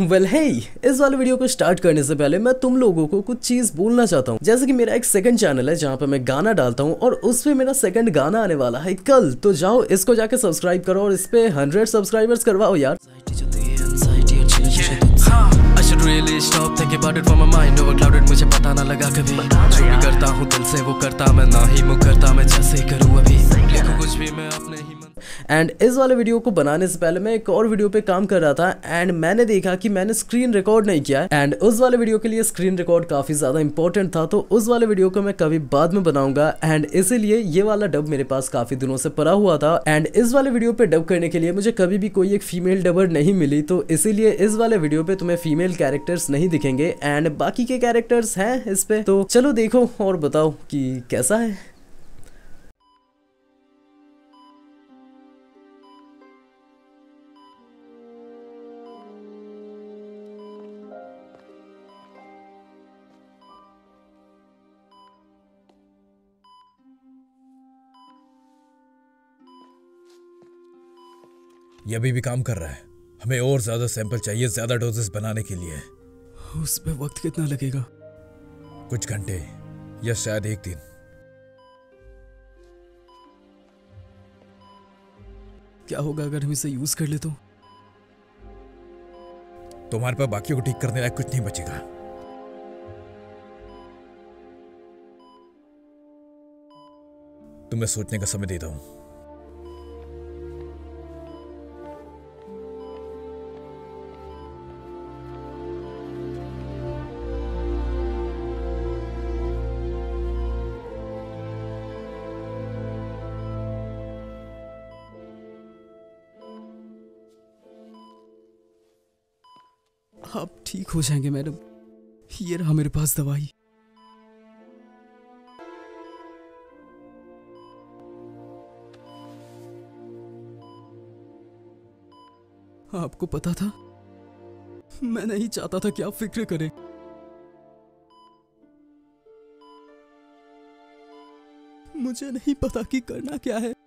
Well well, hey, इस वाले video को स्टार्ट करने से पहले मैं तुम लोगों को कुछ चीज़ बोलना चाहता हूँ। जैसे कि मेरा एक सेकंड चैनल है जहाँ पे मैं गाना डालता हूँ और उस पे मेरा सेकंड गाना आने वाला है कल। तो जाओ इसको जाके सब्सक्राइब करो और इस पे हंड्रेड सब्सक्राइबर्स करवाओ यार। Really stop thinking about it from my mind overclouded मुझे पता ना लगा कभी। जो भी करता हूँ दिल से वो करता मैं ना ही मुकरता मैं जैसे ही करूँ। अभी लिखूँ कुछ भी एंड इस वाले वीडियो को बनाने से पहले मैं एक और वीडियो पे काम कर रहा था एंड मैंने देखा कि मैंने स्क्रीन रिकॉर्ड नहीं किया एंड उस वाले वीडियो के लिए स्क्रीन रिकॉर्ड काफ़ी ज़्यादा इंपॉर्टेंट था तो उस वाले वीडियो को मैं कभी बाद में बनाऊँगा। एंड इसीलिए ये वाला डब मेरे पास काफ़ी दिनों से पड़ा हुआ था। एंड इस वाले वीडियो पे डब करने के लिए मुझे कभी भी कोई एक फीमेल डबर नहीं मिली तो इसीलिए इस वाले वीडियो पे तुम्हें फीमेल कैरेक्टर्स नहीं दिखेंगे। एंड बाकी के कैरेक्टर्स हैं इस पे तो चलो देखो और बताओ कि कैसा है। ये अभी भी काम कर रहा है। हमें और ज़्यादा सैंपल चाहिए ज़्यादा डोजेस बनाने के लिए। उस पे वक्त कितना लगेगा? कुछ घंटे या शायद एक दिन। क्या होगा अगर हम इसे यूज़ कर ले तो तुम्हारे पास बाकी को ठीक करने लायक कुछ नहीं बचेगा। तुम्हें सोचने का समय देता हूँ। आप ठीक हो जाएँगे, मैडम। ये रहा मेरे पास दवाई। आपको पता था? मैं नहीं चाहता था कि आप फ़िक्र करें। मुझे नहीं पता कि करना क्या है।